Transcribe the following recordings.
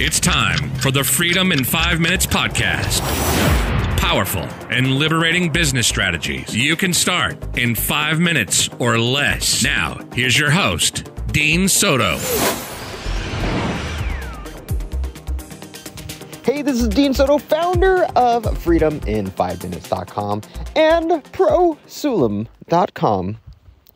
It's time for the Freedom in 5 Minutes podcast. Powerful and liberating business strategies you can start in 5 minutes or less. Now, here's your host, Dean Soto. Hey, this is Dean Soto, founder of freedomin5minutes.com and prosulum.com.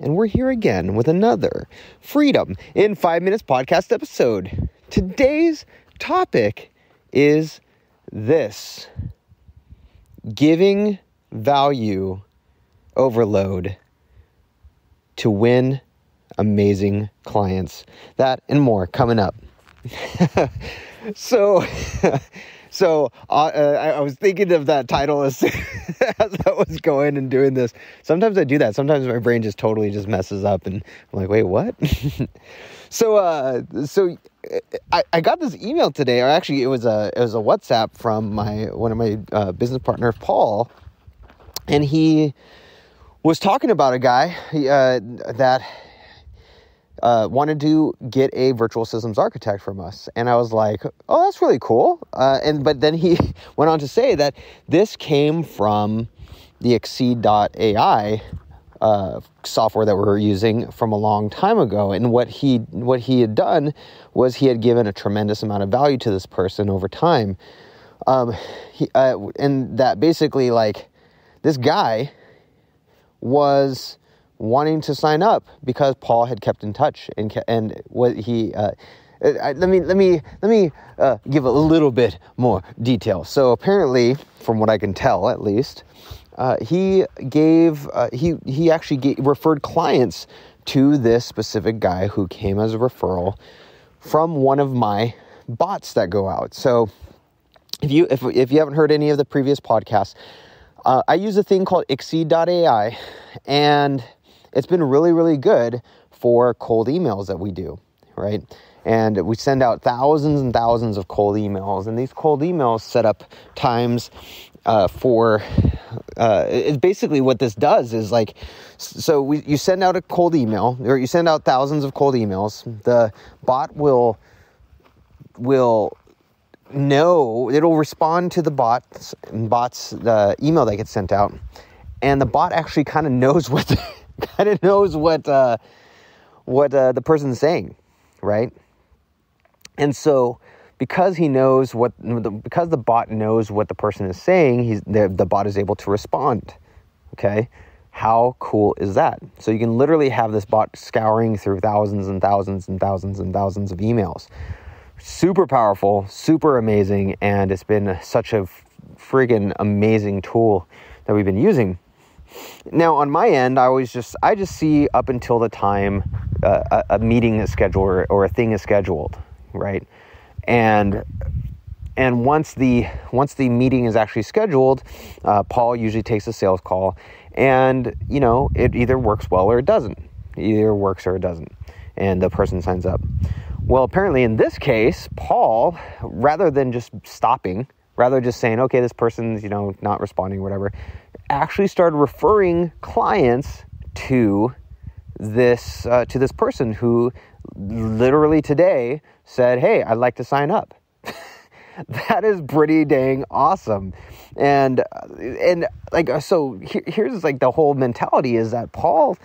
And we're here again with another Freedom in 5 Minutes podcast episode. Today's topic is this giving value overload to win amazing clients. That and more coming up. so so uh, uh, I, I, was thinking of that title as, as I was going and doing this. Sometimes I do that. Sometimes my brain just totally just messes up, and I'm like, wait, what? so uh, so I, I got this email today, or actually it was a it was a WhatsApp from my one of my uh, business partners, Paul, and he was talking about a guy uh, that uh, wanted to get a virtual systems architect from us, and I was like, "Oh, that's really cool." Uh, and but then he went on to say that this came from the Exceed.ai uh, software that we are using from a long time ago, and what he what he had done was he had given a tremendous amount of value to this person over time, um, he, uh, and that basically like this guy was wanting to sign up because Paul had kept in touch and and what he. Uh, I, let me let me let me uh, give a little bit more detail. So apparently, from what I can tell, at least, uh, he gave uh, he he actually gave, referred clients to this specific guy who came as a referral from one of my bots that go out. So if you if if you haven't heard any of the previous podcasts, uh, I use a thing called Exceed.ai, and it's been really, really good for cold emails that we do, right? And we send out thousands and thousands of cold emails, and these cold emails set up times uh, for. Uh, it's basically what this does is like, so we you send out a cold email, or you send out thousands of cold emails. The bot will will know it'll respond to the bots bots the email that gets sent out, and the bot actually kind of knows what. Kind of knows what uh, what uh, the person's saying, right? And so, because he knows what, because the bot knows what the person is saying, he's the, the bot is able to respond. Okay, how cool is that? So you can literally have this bot scouring through thousands and thousands and thousands and thousands of emails. Super powerful, super amazing, and it's been such a friggin' amazing tool that we've been using. Now, on my end, I always just I just see up until the time uh, a, a, meeting is scheduled or, or, a thing is scheduled, right? And and once the once the meeting is actually scheduled, uh, Paul usually takes a sales call, and you know it either works well or it doesn't. It either works or it doesn't, and the person signs up. Well, apparently in this case, Paul, rather than just stopping, rather just saying, okay, this person's you know not responding, or whatever actually started referring clients to this uh, to this person who literally today said, "Hey, I'd like to sign up." that is pretty dang awesome, and uh, and like uh, so here, here's like the whole mentality is that Paul,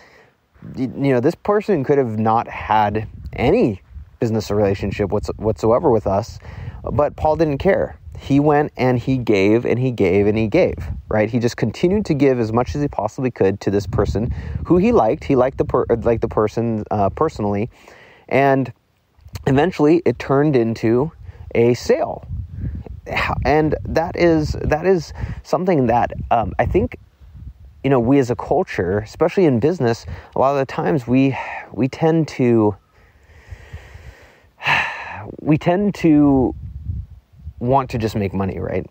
you know, this person could have not had any business relationship whatsoever with us, but Paul didn't care he went and he gave and he gave and he gave, right? He just continued to give as much as he possibly could to this person who he liked. He liked the per- like the person uh, personally, and eventually it turned into a sale. And that is that is something that um, I think you know we as a culture, especially in business, a lot of the times we we tend to we tend to want to just make money, right?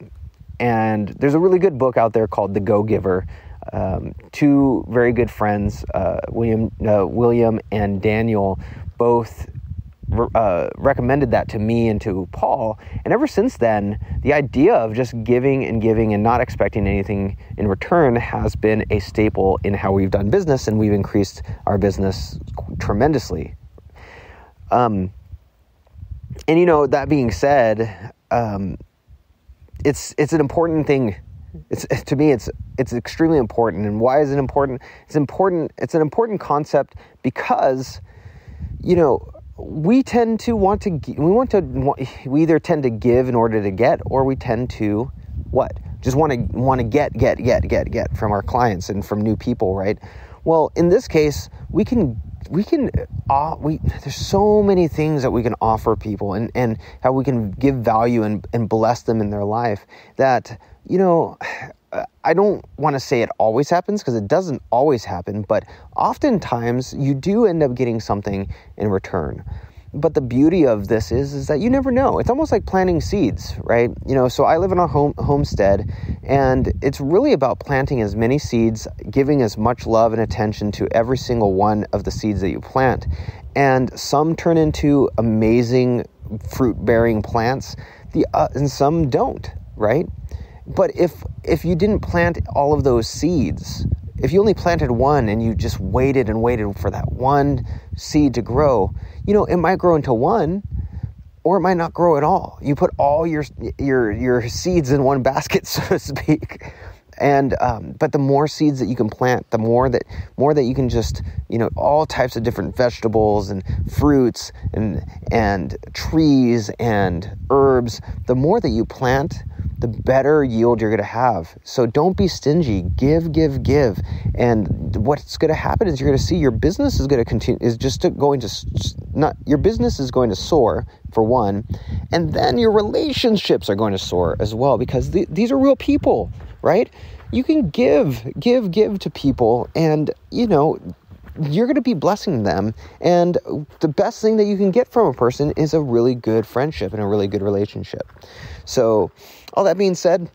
And there's a really good book out there called The Go Giver. Um, two very good friends, uh, William, uh, William and Daniel, both uh, recommended that to me and to Paul. And ever since then, the idea of just giving and giving and not expecting anything in return has been a staple in how we've done business, and we've increased our business tremendously. Um, and you know, that being said, um, it's it's an important thing. It's to me, it's it's extremely important. And why is it important? It's important. It's an important concept because, you know, we tend to want to we want to we either tend to give in order to get, or we tend to what just want to want to get get get get get from our clients and from new people, right? Well, in this case, we can we can uh, we there's so many things that we can offer people and and how we can give value and and bless them in their life that you know I don't want to say it always happens because it doesn't always happen, but oftentimes you do end up getting something in return but the beauty of this is is that you never know. It's almost like planting seeds right? You know so i live in a home homestead and it's really about planting as many seeds giving as much love and attention to every single one of the seeds that you plant. And some turn into amazing fruit bearing plants the uh, and some don't right? But if if you didn't plant all of those seeds if you only planted one and you just waited and waited for that one seed to grow, you know, it might grow into one or it might not grow at all. You put all your your your seeds in one basket, so to speak. And um, but the more seeds that you can plant, the more that more that you can just you know all types of different vegetables and fruits and and trees and herbs. The more that you plant, the better yield you're going to have. So don't be stingy. Give, give, give. And what's going to happen is you're going to see your business is going to continue is just going to not your business is going to soar for one, and then your relationships are going to soar as well because th- these are real people, right? You can give, give, give to people and, you know, you're going to be blessing them. And the best thing that you can get from a person is a really good friendship and a really good relationship. So, all that being said,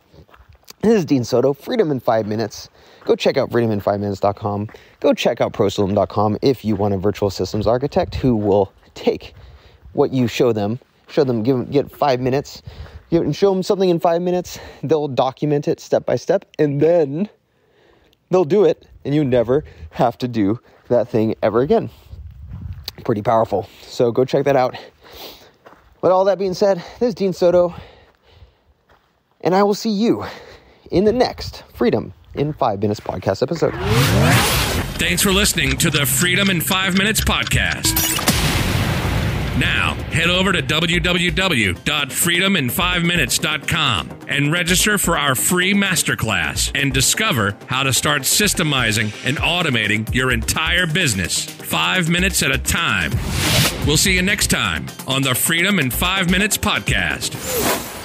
this is Dean Soto, Freedom in Five Minutes. Go check out freedomin5minutes.com. Go check out prosulum.com if you want a virtual systems architect who will take what you show them, show them, give them, get five minutes, give, and show them something in five minutes. They'll document it step by step, and then they'll do it, and you never have to do that thing ever again. Pretty powerful. So go check that out. With all that being said, this is Dean Soto and I will see you in the next Freedom in Five Minutes podcast episode. Thanks for listening to the Freedom in Five Minutes podcast. Now, head over to www.freedomin5minutes.com and register for our free masterclass and discover how to start systemizing and automating your entire business five minutes at a time. We'll see you next time on the Freedom in Five Minutes podcast.